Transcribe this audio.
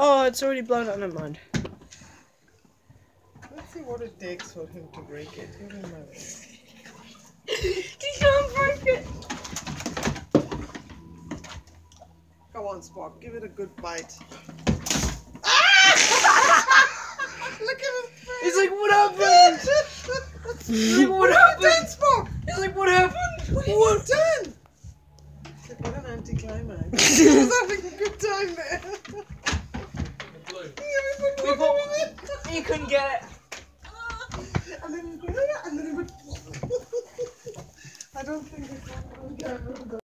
Oh, it's already blown up. Never mind. Let's see what it takes for him to break it. Give him a He can't break it. Come on, Spock. Give it a good bite. Look at his face. He's like, what happened? He's like, what What have you done, happened? Spock? He's like, what happened? What have you done? It's like, What an anticlimax. he was having a good time there. We put- He couldn't get it. going. I don't think it's on camera.